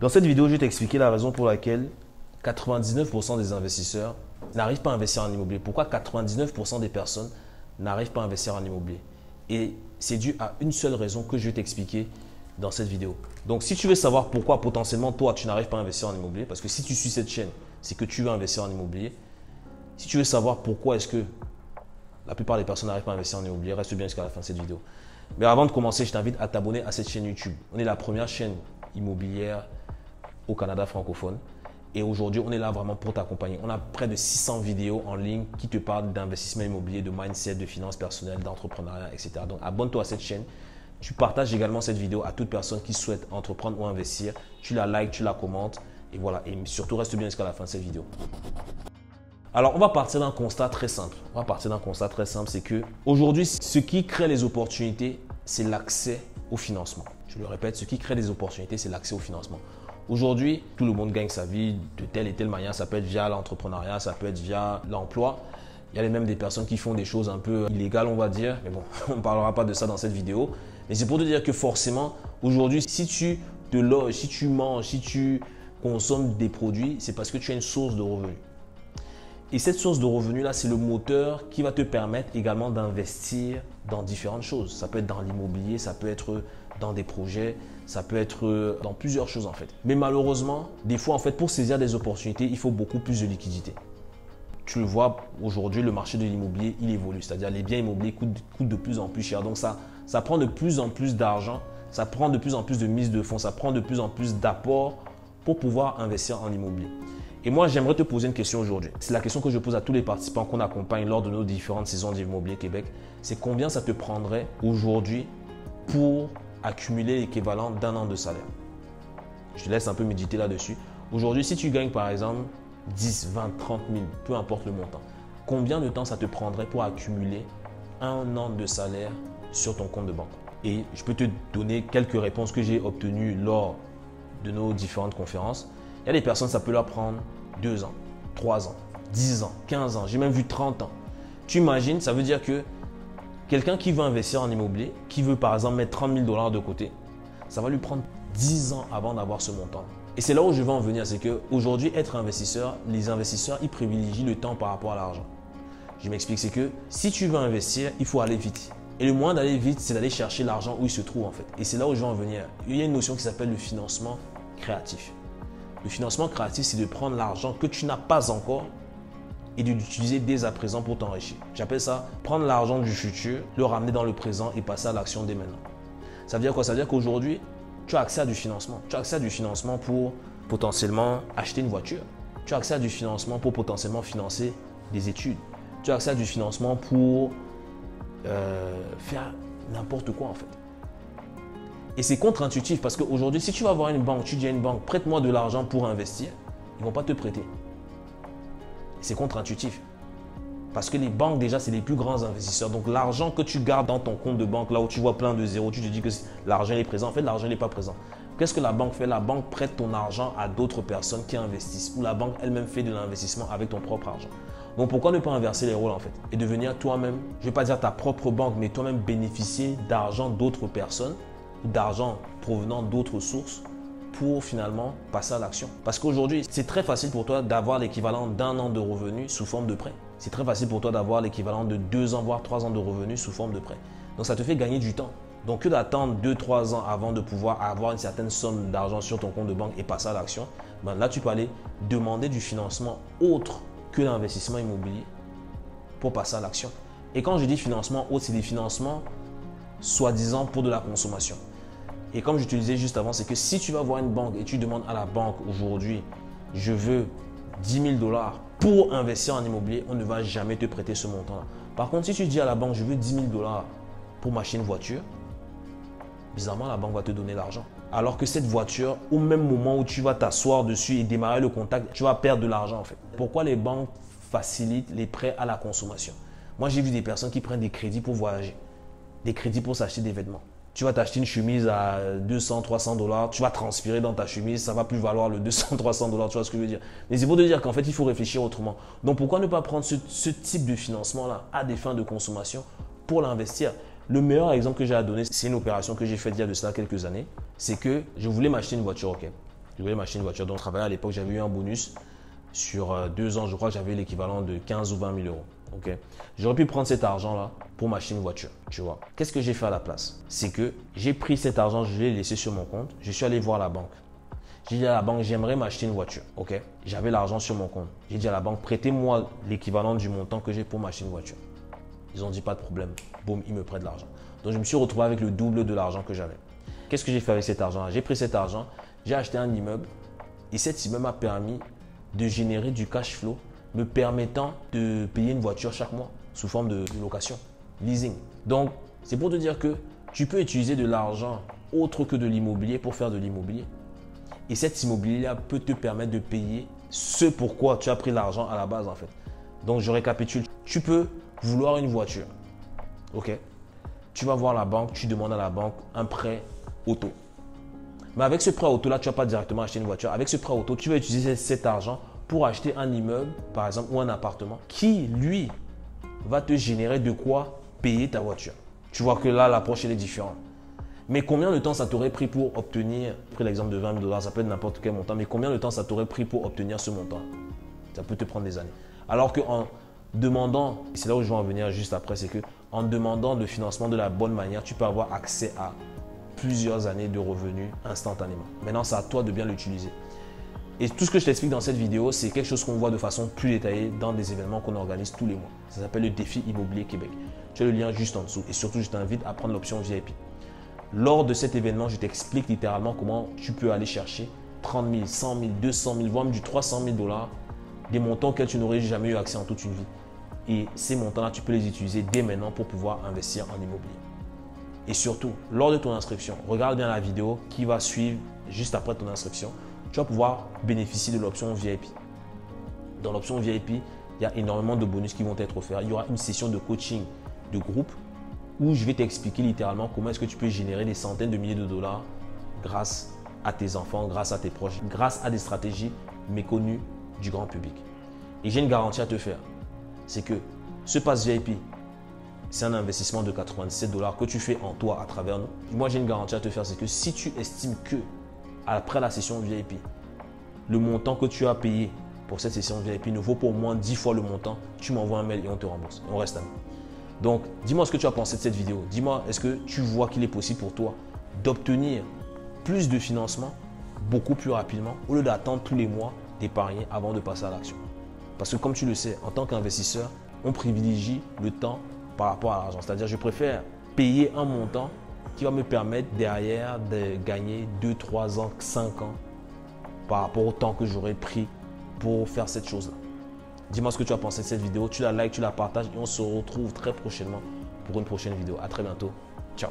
Dans cette vidéo, je vais t'expliquer la raison pour laquelle 99% des investisseurs n'arrivent pas à investir en immobilier. Pourquoi 99% des personnes n'arrivent pas à investir en immobilier? Et c'est dû à une seule raison que je vais t'expliquer dans cette vidéo. Donc, si tu veux savoir pourquoi potentiellement toi, tu n'arrives pas à investir en immobilier, parce que si tu suis cette chaîne, c'est que tu veux investir en immobilier. Si tu veux savoir pourquoi est-ce que la plupart des personnes n'arrivent pas à investir en immobilier, reste bien jusqu'à la fin de cette vidéo. Mais avant de commencer, je t'invite à t'abonner à cette chaîne YouTube. On est la première chaîne immobilière au Canada francophone. Et aujourd'hui, on est là vraiment pour t'accompagner. On a près de 600 vidéos en ligne qui te parlent d'investissement immobilier, de mindset, de finances personnelles, d'entrepreneuriat, etc. Donc, abonne-toi à cette chaîne. Tu partages également cette vidéo à toute personne qui souhaite entreprendre ou investir. Tu la likes, tu la commentes. Et voilà. Et surtout, reste bien jusqu'à la fin de cette vidéo. Alors, on va partir d'un constat très simple. On va partir d'un constat très simple, c'est que aujourd'hui, ce qui crée les opportunités, c'est l'accès au financement. Je le répète, ce qui crée les opportunités, c'est l'accès au financement. Aujourd'hui, tout le monde gagne sa vie de telle et telle manière. Ça peut être via l'entrepreneuriat, ça peut être via l'emploi. Il y a même des personnes qui font des choses un peu illégales, on va dire. Mais bon, on ne parlera pas de ça dans cette vidéo. Mais c'est pour te dire que forcément, aujourd'hui, si tu te loges, si tu manges, si tu consommes des produits, c'est parce que tu as une source de revenus. Et cette source de revenus-là, c'est le moteur qui va te permettre également d'investir dans différentes choses. Ça peut être dans l'immobilier, ça peut être dans des projets, ça peut être euh, dans plusieurs choses en fait. Mais malheureusement, des fois en fait, pour saisir des opportunités, il faut beaucoup plus de liquidité. Tu le vois aujourd'hui, le marché de l'immobilier, il évolue. C'est-à-dire les biens immobiliers coûtent, de plus en plus cher. Donc ça, ça prend de plus en plus d'argent, ça prend de plus en plus de mise de fonds, ça prend de plus en plus d'apports pour pouvoir investir en immobilier. Et moi, j'aimerais te poser une question aujourd'hui. C'est la question que je pose à tous les participants qu'on accompagne lors de nos différentes saisons d'immobilier Québec. C'est combien ça te prendrait aujourd'hui pour accumuler l'équivalent d'un an de salaire? Je te laisse un peu méditer là-dessus. Aujourd'hui, si tu gagnes par exemple 10, 20, 30 000, peu importe le montant, combien de temps ça te prendrait pour accumuler un an de salaire sur ton compte de banque? Et je peux te donner quelques réponses que j'ai obtenues lors de nos différentes conférences. Il y a des personnes, ça peut leur prendre 2 ans, 3 ans, 10 ans, 15 ans, j'ai même vu 30 ans. Tu imagines, ça veut dire que Quelqu'un qui veut investir en immobilier, qui veut par exemple mettre 30 000 dollars de côté, ça va lui prendre 10 ans avant d'avoir ce montant. Et c'est là où je veux en venir, c'est qu'aujourd'hui, être investisseur, les investisseurs, ils privilégient le temps par rapport à l'argent. Je m'explique, c'est que si tu veux investir, il faut aller vite. Et le moyen d'aller vite, c'est d'aller chercher l'argent où il se trouve en fait. Et c'est là où je veux en venir. Il y a une notion qui s'appelle le financement créatif. Le financement créatif, c'est de prendre l'argent que tu n'as pas encore et de l'utiliser dès à présent pour t'enrichir. J'appelle ça prendre l'argent du futur, le ramener dans le présent et passer à l'action dès maintenant. Ça veut dire quoi? Ça veut dire qu'aujourd'hui, tu as accès à du financement. Tu as accès à du financement pour potentiellement acheter une voiture. Tu as accès à du financement pour potentiellement financer des études. Tu as accès à du financement pour euh, faire n'importe quoi en fait. Et c'est contre-intuitif parce qu'aujourd'hui, si tu vas voir une banque, tu dis à une banque, prête-moi de l'argent pour investir, ils ne vont pas te prêter. C'est contre-intuitif. Parce que les banques, déjà, c'est les plus grands investisseurs. Donc, l'argent que tu gardes dans ton compte de banque, là où tu vois plein de zéros, tu te dis que l'argent est présent. En fait, l'argent n'est pas présent. Qu'est-ce que la banque fait? La banque prête ton argent à d'autres personnes qui investissent. Ou la banque elle-même fait de l'investissement avec ton propre argent. Donc, pourquoi ne pas inverser les rôles, en fait Et devenir toi-même, je ne vais pas dire ta propre banque, mais toi-même bénéficier d'argent d'autres personnes, d'argent provenant d'autres sources pour finalement passer à l'action. Parce qu'aujourd'hui, c'est très facile pour toi d'avoir l'équivalent d'un an de revenus sous forme de prêt. C'est très facile pour toi d'avoir l'équivalent de deux ans, voire trois ans de revenus sous forme de prêt. Donc ça te fait gagner du temps. Donc que d'attendre deux, trois ans avant de pouvoir avoir une certaine somme d'argent sur ton compte de banque et passer à l'action, ben là tu peux aller demander du financement autre que l'investissement immobilier pour passer à l'action. Et quand je dis financement autre, c'est des financements soi-disant pour de la consommation. Et comme je te disais juste avant, c'est que si tu vas voir une banque et tu demandes à la banque aujourd'hui, je veux 10 000 dollars pour investir en immobilier, on ne va jamais te prêter ce montant-là. Par contre, si tu dis à la banque, je veux 10 000 dollars pour m'acheter une voiture, bizarrement, la banque va te donner l'argent. Alors que cette voiture, au même moment où tu vas t'asseoir dessus et démarrer le contact, tu vas perdre de l'argent en fait. Pourquoi les banques facilitent les prêts à la consommation? Moi, j'ai vu des personnes qui prennent des crédits pour voyager, des crédits pour s'acheter des vêtements. Tu vas t'acheter une chemise à 200, 300 dollars, tu vas transpirer dans ta chemise, ça va plus valoir le 200, 300 dollars, tu vois ce que je veux dire. Mais c'est pour te dire qu'en fait, il faut réfléchir autrement. Donc pourquoi ne pas prendre ce, ce type de financement-là à des fins de consommation pour l'investir? Le meilleur exemple que j'ai à donner, c'est une opération que j'ai faite il y a de cela quelques années. C'est que je voulais m'acheter une voiture, ok Je voulais m'acheter une voiture. Donc, je travaillais à l'époque, j'avais eu un bonus sur euh, deux ans. Je crois que j'avais l'équivalent de 15 ou 20 000 euros. Ok. J'aurais pu prendre cet argent-là pour m'acheter une voiture. Tu vois. Qu'est-ce que j'ai fait à la place? C'est que j'ai pris cet argent, je l'ai laissé sur mon compte. Je suis allé voir la banque. J'ai dit à la banque, j'aimerais m'acheter une voiture. Ok? J'avais l'argent sur mon compte. J'ai dit à la banque, prêtez-moi l'équivalent du montant que j'ai pour m'acheter une voiture. Ils ont dit pas de problème. Boum, ils me prêtent l'argent. Donc je me suis retrouvé avec le double de l'argent que j'avais. Qu'est-ce que j'ai fait avec cet argent J'ai pris cet argent, j'ai acheté un immeuble et cet immeuble m'a permis de générer du cash flow me permettant de payer une voiture chaque mois sous forme de location, leasing. Donc, c'est pour te dire que tu peux utiliser de l'argent autre que de l'immobilier pour faire de l'immobilier. Et cet immobilier-là peut te permettre de payer ce pourquoi tu as pris l'argent à la base en fait. Donc, je récapitule. Tu peux vouloir une voiture. OK? Tu vas voir la banque, tu demandes à la banque un prêt auto. Mais avec ce prêt auto-là, tu ne vas pas directement acheter une voiture. Avec ce prêt auto, tu vas utiliser cet argent pour acheter un immeuble, par exemple, ou un appartement, qui, lui, va te générer de quoi payer ta voiture. Tu vois que là, l'approche, elle est différente. Mais combien de temps ça t'aurait pris pour obtenir, pris l'exemple de 20 000 dollars, ça peut être n'importe quel montant, mais combien de temps ça t'aurait pris pour obtenir ce montant? Ça peut te prendre des années. Alors qu'en demandant, c'est là où je vais en venir juste après, c'est que en demandant le financement de la bonne manière, tu peux avoir accès à plusieurs années de revenus instantanément. Maintenant, c'est à toi de bien l'utiliser. Et tout ce que je t'explique dans cette vidéo, c'est quelque chose qu'on voit de façon plus détaillée dans des événements qu'on organise tous les mois. Ça s'appelle le défi immobilier Québec. Tu as le lien juste en dessous. Et surtout, je t'invite à prendre l'option VIP. Lors de cet événement, je t'explique littéralement comment tu peux aller chercher 30 000, 100 000, 200 000, voire même du 300 000 dollars, des montants auxquels tu n'aurais jamais eu accès en toute une vie. Et ces montants-là, tu peux les utiliser dès maintenant pour pouvoir investir en immobilier. Et surtout, lors de ton inscription, regarde bien la vidéo qui va suivre juste après ton inscription. Tu vas pouvoir bénéficier de l'option VIP. Dans l'option VIP, il y a énormément de bonus qui vont être offerts. Il y aura une session de coaching de groupe où je vais t'expliquer littéralement comment est-ce que tu peux générer des centaines de milliers de dollars grâce à tes enfants, grâce à tes proches, grâce à des stratégies méconnues du grand public. Et j'ai une garantie à te faire. C'est que ce pass VIP, c'est un investissement de 97 dollars que tu fais en toi à travers nous. Moi, j'ai une garantie à te faire, c'est que si tu estimes que après la session VIP, le montant que tu as payé pour cette session VIP ne vaut pas au moins 10 fois le montant, tu m'envoies un mail et on te rembourse. on reste amis. Donc, dis-moi ce que tu as pensé de cette vidéo. Dis-moi, est-ce que tu vois qu'il est possible pour toi d'obtenir plus de financement beaucoup plus rapidement au lieu d'attendre tous les mois d'épargner avant de passer à l'action? Parce que comme tu le sais, en tant qu'investisseur, on privilégie le temps par rapport à l'argent. C'est-à-dire, je préfère payer un montant qui va me permettre derrière de gagner 2, 3 ans, 5 ans par rapport au temps que j'aurais pris pour faire cette chose-là. Dis-moi ce que tu as pensé de cette vidéo. Tu la likes, tu la partages et on se retrouve très prochainement pour une prochaine vidéo. À très bientôt. Ciao.